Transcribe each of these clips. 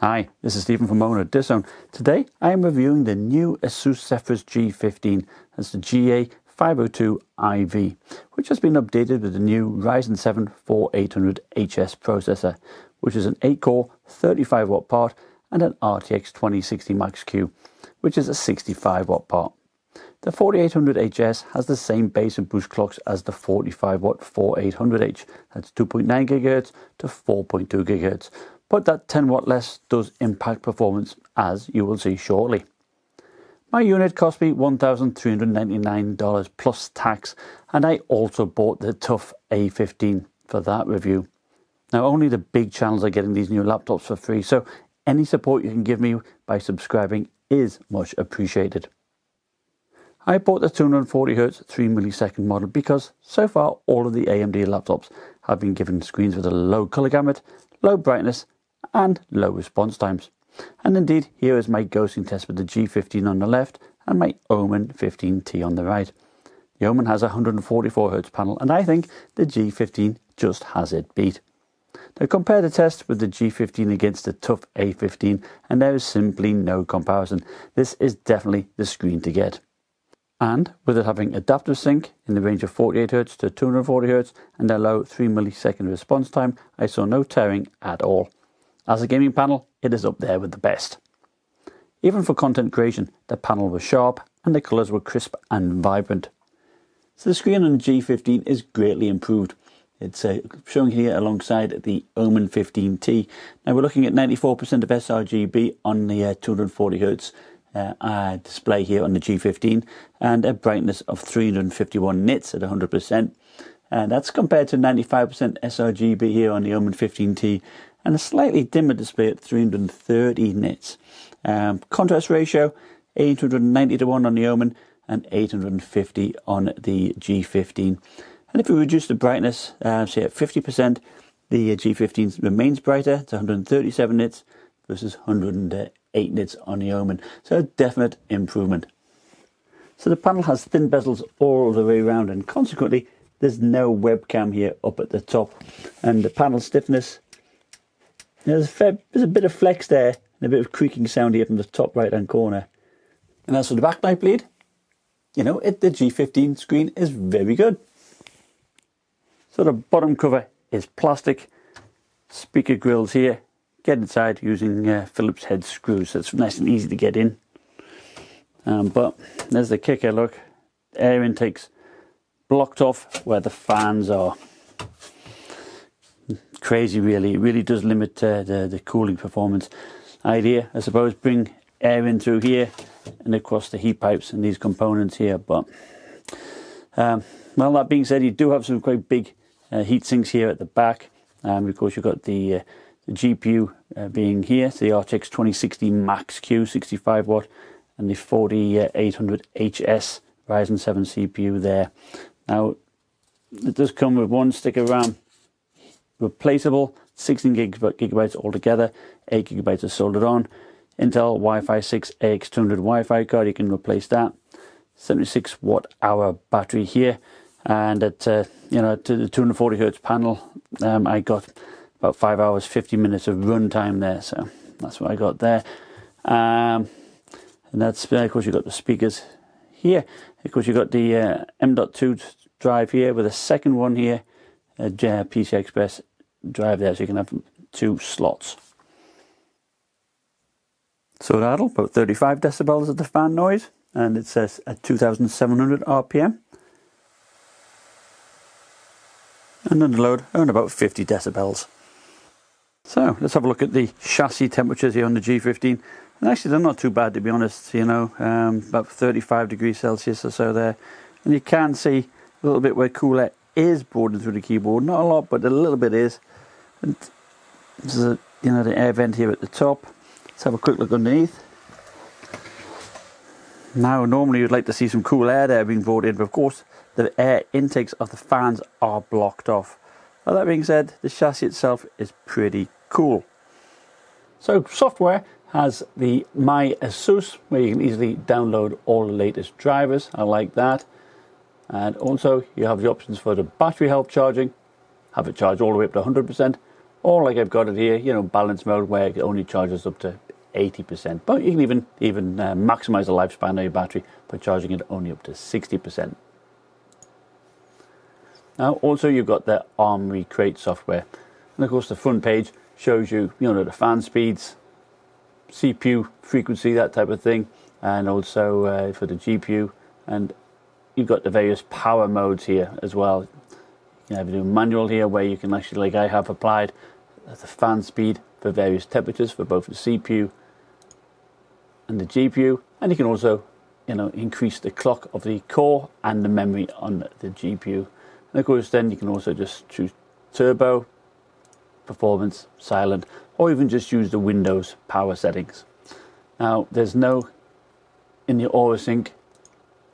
Hi, this is Stephen from Own or Disown. Today I am reviewing the new Asus Zephyrus G15. That's the GA502IV, which has been updated with the new Ryzen 7 4800HS processor, which is an 8-core 35 watt part and an RTX 2060 Max-Q, which is a 65 watt part. The 4800HS has the same base and boost clocks as the 45 watt 4800H. That's 2.9 GHz to 4.2 GHz but that 10 watt less does impact performance as you will see shortly. My unit cost me $1,399 plus tax and I also bought the TUF A15 for that review. Now only the big channels are getting these new laptops for free so any support you can give me by subscribing is much appreciated. I bought the 240Hz 3 millisecond model because so far all of the AMD laptops have been given screens with a low color gamut, low brightness and low response times. And indeed, here is my ghosting test with the G15 on the left and my Omen 15T on the right. The Omen has a 144Hz panel and I think the G15 just has it beat. Now compare the test with the G15 against the TUF A15 and there is simply no comparison. This is definitely the screen to get. And with it having adaptive sync in the range of 48Hz to 240Hz and a low 3 millisecond response time, I saw no tearing at all. As a gaming panel, it is up there with the best. Even for content creation, the panel was sharp and the colours were crisp and vibrant. So the screen on the G15 is greatly improved. It's uh, showing here alongside the Omen 15T. Now we're looking at 94% of sRGB on the uh, 240Hz uh, uh, display here on the G15 and a brightness of 351 nits at 100%. And that's compared to 95% sRGB here on the Omen 15T and a slightly dimmer display at 330 nits. Um, contrast ratio 890 to 1 on the Omen and 850 on the G15. And if we reduce the brightness, uh, say at 50%, the G15 remains brighter. It's 137 nits versus 108 nits on the Omen. So a definite improvement. So the panel has thin bezels all the way around and consequently there's no webcam here up at the top. And the panel stiffness there's a, fair, there's a bit of flex there and a bit of creaking sound here from the top right hand corner. And as for the backlight bleed, you know, it, the G15 screen is very good. So the bottom cover is plastic, speaker grills here, get inside using uh, Phillips head screws, so it's nice and easy to get in. Um, but there's the kicker, look, air intakes blocked off where the fans are crazy really. It really does limit uh, the, the cooling performance. Idea, I suppose, bring air in through here and across the heat pipes and these components here. But, um, well, that being said, you do have some quite big uh, heat sinks here at the back. Um, of course, you've got the, uh, the GPU uh, being here, so the RTX 2060 Max-Q 65 watt and the 4800HS Ryzen 7 CPU there. Now, it does come with one stick of RAM replaceable, 16 gigabytes altogether, 8 gigabytes are soldered on. Intel Wi-Fi 6 AX200 Wi-Fi card, you can replace that. 76 watt hour battery here, and at uh, you know to the 240 hertz panel, um, I got about five hours 50 minutes of runtime there, so that's what I got there. Um, and that's of course you've got the speakers here. Of course you've got the uh, M.2 drive here with a second one here a PCI Express drive there so you can have two slots. So that'll about 35 decibels of the fan noise and it says at 2700 RPM. And under load around about 50 decibels. So let's have a look at the chassis temperatures here on the G15. And actually they're not too bad to be honest, you know, um, about 35 degrees Celsius or so there. And you can see a little bit where cooler is boarding through the keyboard. Not a lot, but a little bit is. And there's a, you know, the air vent here at the top. Let's have a quick look underneath. Now, normally you'd like to see some cool air there being brought in, but of course, the air intakes of the fans are blocked off. Well, that being said, the chassis itself is pretty cool. So, software has the My ASUS, where you can easily download all the latest drivers. I like that. And also you have the options for the battery health charging, have it charge all the way up to 100%, or like I've got it here, you know, balance mode where it only charges up to 80%. But you can even even uh, maximize the lifespan of your battery by charging it only up to 60%. Now, also you've got the Armoury Crate software, and of course the front page shows you, you know, the fan speeds, CPU frequency, that type of thing, and also uh, for the GPU, and you've got the various power modes here as well. You can have a manual here where you can actually, like I have applied, the fan speed for various temperatures for both the CPU and the GPU, and you can also, you know, increase the clock of the core and the memory on the GPU. And of course, then you can also just choose turbo, performance, silent, or even just use the Windows power settings. Now, there's no in the AuraSync,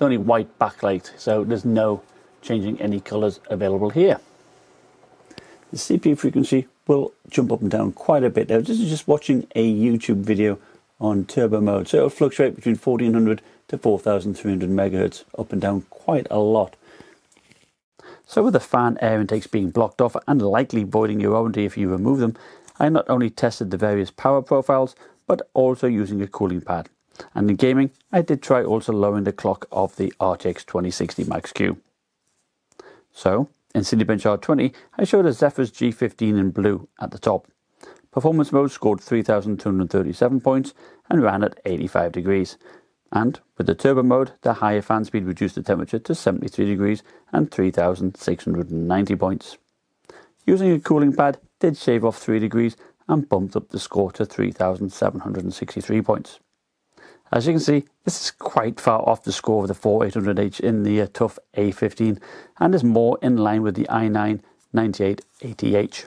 it's only white backlight, so there's no changing any colors available here. The CPU frequency will jump up and down quite a bit. Now, this is just watching a YouTube video on turbo mode. So it'll fluctuate between 1400 to 4300 megahertz, up and down quite a lot. So with the fan air intakes being blocked off and likely voiding your warranty if you remove them, I not only tested the various power profiles, but also using a cooling pad. And in gaming, I did try also lowering the clock of the RTX 2060 Max-Q. So, in Cinebench R20, I showed a Zephyrus G15 in blue at the top. Performance mode scored 3,237 points and ran at 85 degrees. And with the turbo mode, the higher fan speed reduced the temperature to 73 degrees and 3,690 points. Using a cooling pad did shave off 3 degrees and bumped up the score to 3,763 points. As you can see, this is quite far off the score of the 4800H in the uh, TUF A15 and is more in line with the i9 9880H.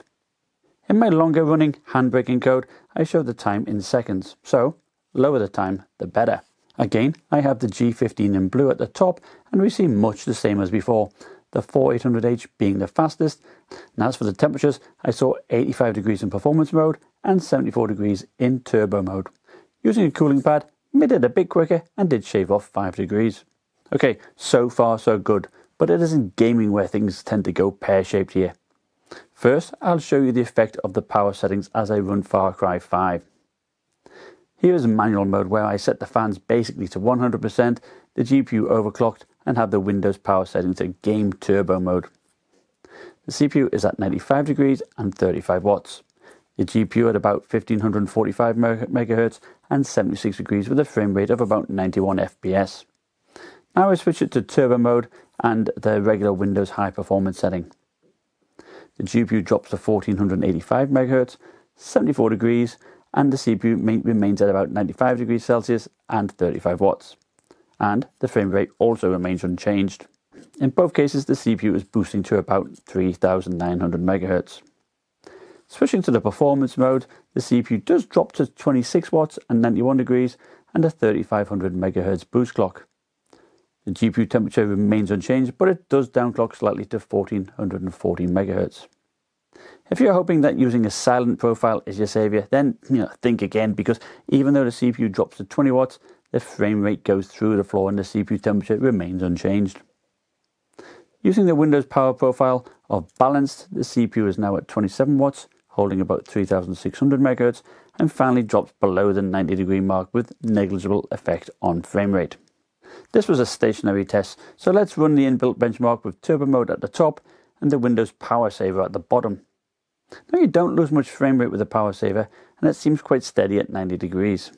In my longer running Handbrake encode, I show the time in seconds, so lower the time, the better. Again, I have the G15 in blue at the top, and we see much the same as before, the 4800H being the fastest. And as for the temperatures, I saw 85 degrees in performance mode and 74 degrees in turbo mode. Using a cooling pad made it a bit quicker and did shave off 5 degrees. Okay, so far so good, but it isn't gaming where things tend to go pear-shaped here. First, I'll show you the effect of the power settings as I run Far Cry 5. Here is a manual mode where I set the fans basically to 100%, the GPU overclocked and have the Windows power settings to game turbo mode. The CPU is at 95 degrees and 35 watts. The GPU at about 1545 MHz and 76 degrees with a frame rate of about 91 FPS. Now I switch it to turbo mode and the regular Windows high performance setting. The GPU drops to 1485 MHz, 74 degrees, and the CPU remains at about 95 degrees Celsius and 35 watts. And the frame rate also remains unchanged. In both cases, the CPU is boosting to about 3900 MHz. Switching to the performance mode, the CPU does drop to 26 watts and 91 degrees and a 3500 MHz boost clock. The GPU temperature remains unchanged, but it does downclock slightly to 1440 MHz. If you're hoping that using a silent profile is your savior, then you know, think again because even though the CPU drops to 20 watts, the frame rate goes through the floor and the CPU temperature remains unchanged. Using the Windows power profile of balanced, the CPU is now at 27 watts, holding about 3600 MHz, and finally drops below the 90 degree mark with negligible effect on frame rate. This was a stationary test, so let's run the inbuilt benchmark with turbo mode at the top and the Windows power saver at the bottom. Now you don't lose much frame rate with the power saver and it seems quite steady at 90 degrees.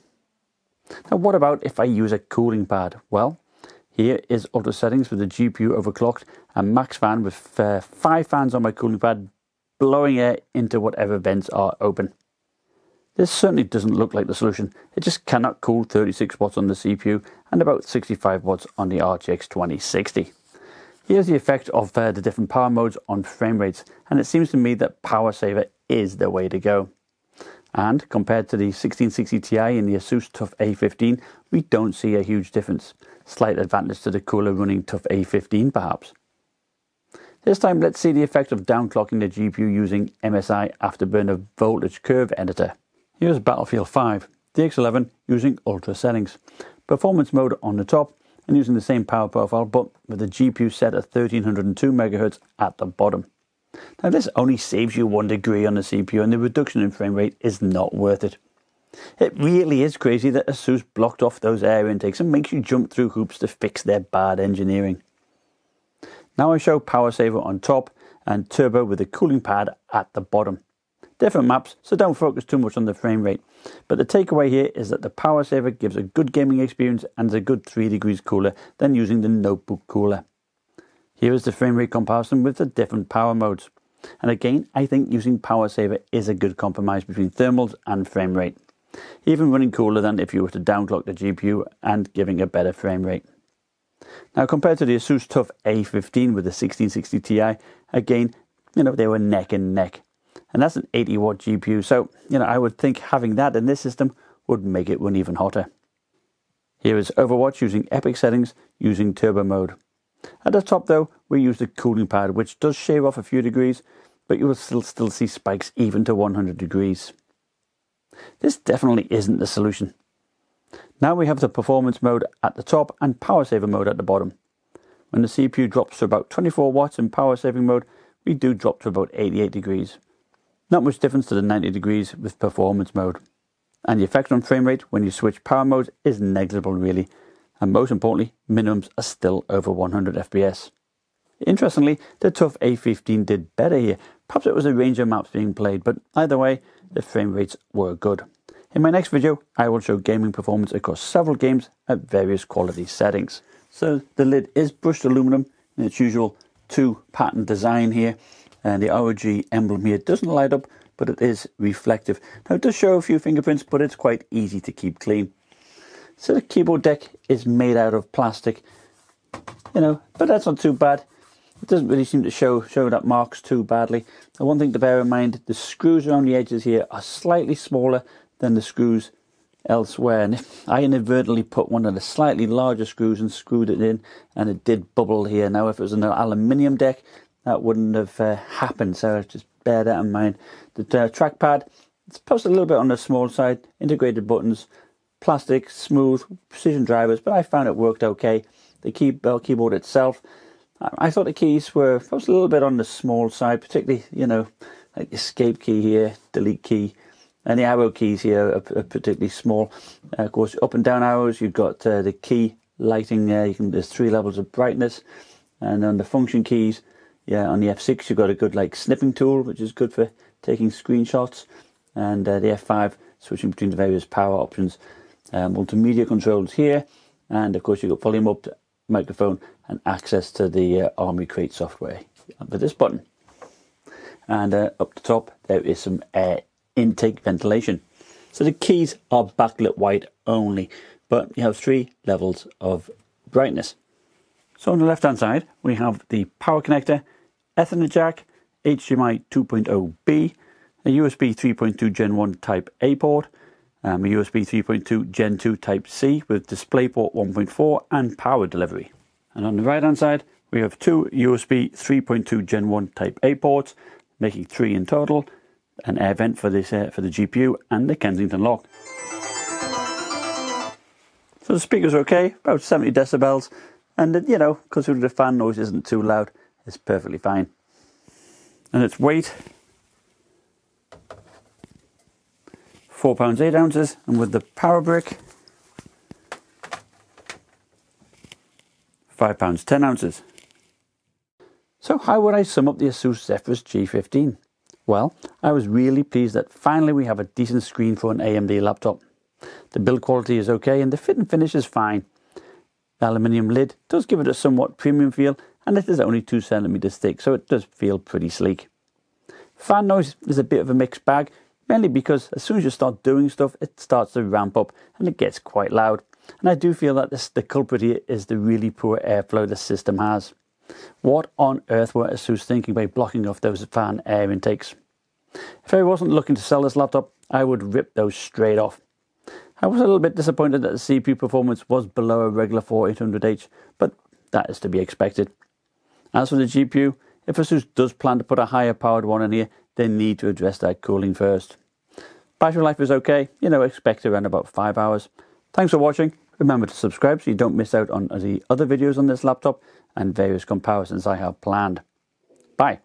Now what about if I use a cooling pad? Well, here is auto settings with the GPU overclocked and max fan with uh, 5 fans on my cooling pad blowing air into whatever vents are open. This certainly doesn't look like the solution. It just cannot cool 36 watts on the CPU and about 65 watts on the RTX 2060. Here's the effect of uh, the different power modes on frame rates, and it seems to me that Power Saver is the way to go. And compared to the 1660 Ti in the Asus TUF A15, we don't see a huge difference. Slight advantage to the cooler running TUF A15 perhaps. This time let's see the effect of downclocking the GPU using MSI Afterburner Voltage Curve Editor. Here's Battlefield 5, DX11 using Ultra settings. Performance mode on the top and using the same power profile but with the GPU set at 1302 MHz at the bottom. Now this only saves you one degree on the CPU and the reduction in frame rate is not worth it. It really is crazy that ASUS blocked off those air intakes and makes you jump through hoops to fix their bad engineering. Now I show Power Saver on top and Turbo with the cooling pad at the bottom. Different maps, so don't focus too much on the frame rate. But the takeaway here is that the Power Saver gives a good gaming experience and is a good 3 degrees cooler than using the notebook cooler. Here is the frame rate comparison with the different power modes. And again, I think using Power Saver is a good compromise between thermals and frame rate. Even running cooler than if you were to downclock the GPU and giving a better frame rate. Now compared to the Asus TUF A15 with the 1660 Ti, again, you know, they were neck and neck. And that's an 80 watt GPU, so, you know, I would think having that in this system would make it run even hotter. Here is Overwatch using epic settings using turbo mode. At the top though, we use the cooling pad, which does shave off a few degrees, but you will still, still see spikes even to 100 degrees. This definitely isn't the solution. Now we have the performance mode at the top and power saver mode at the bottom. When the CPU drops to about 24 watts in power saving mode, we do drop to about 88 degrees. Not much difference to the 90 degrees with performance mode. And the effect on frame rate when you switch power modes is negligible really, and most importantly, minimums are still over 100 FPS. Interestingly, the TUF A15 did better here. Perhaps it was a range of maps being played, but either way, the frame rates were good. In my next video, I will show gaming performance across several games at various quality settings. So the lid is brushed aluminum in its usual two pattern design here, and the ROG emblem here doesn't light up, but it is reflective. Now it does show a few fingerprints, but it's quite easy to keep clean. So the keyboard deck is made out of plastic, you know, but that's not too bad. It doesn't really seem to show show that marks too badly. And one thing to bear in mind, the screws around the edges here are slightly smaller than the screws elsewhere. And if I inadvertently put one of the slightly larger screws and screwed it in, and it did bubble here. Now, if it was an aluminium deck, that wouldn't have uh, happened. So just bear that in mind. The uh, trackpad, it's posted a little bit on the small side, integrated buttons, plastic, smooth, precision drivers, but I found it worked okay. The key, keyboard itself, I thought the keys were perhaps a little bit on the small side, particularly, you know, like escape key here, delete key, and the arrow keys here are, are particularly small. Uh, of course, up and down arrows, you've got uh, the key lighting there. You can there's three levels of brightness, and on the function keys, yeah, on the F6 you've got a good like snipping tool, which is good for taking screenshots, and uh, the F5 switching between the various power options. Uh, multimedia controls here, and of course you've got volume up, microphone, and access to the uh, Armoury Crate software for this button. And uh, up the top there is some air intake ventilation. So the keys are backlit white only, but you have three levels of brightness. So on the left hand side we have the power connector, Ethernet jack, HDMI 2.0B, a USB 3.2 Gen 1 Type A port, um, a USB 3.2 Gen 2 Type C with DisplayPort 1.4 and power delivery. And on the right hand side, we have two USB 3.2 Gen 1 Type A ports, making three in total, an air vent for this uh, for the GPU, and the Kensington lock. So the speakers are okay, about 70 decibels, and uh, you know, because the fan noise isn't too loud, it's perfectly fine. And its weight four pounds eight ounces, and with the power brick, five pounds ten ounces. So how would I sum up the Asus Zephyrus G15? Well, I was really pleased that finally we have a decent screen for an AMD laptop. The build quality is okay and the fit and finish is fine. The aluminium lid does give it a somewhat premium feel and it is only 2 centimeters thick so it does feel pretty sleek. Fan noise is a bit of a mixed bag mainly because as soon as you start doing stuff, it starts to ramp up and it gets quite loud. And I do feel that this, the culprit here is the really poor airflow the system has. What on earth were ASUS thinking by blocking off those fan air intakes? If I wasn't looking to sell this laptop, I would rip those straight off. I was a little bit disappointed that the CPU performance was below a regular 4800H, but that is to be expected. As for the GPU, if ASUS does plan to put a higher powered one in here, they need to address that cooling first. Battery life is okay, you know, expect around about 5 hours. Thanks for watching. Remember to subscribe so you don't miss out on the other videos on this laptop and various comparisons I have planned. Bye.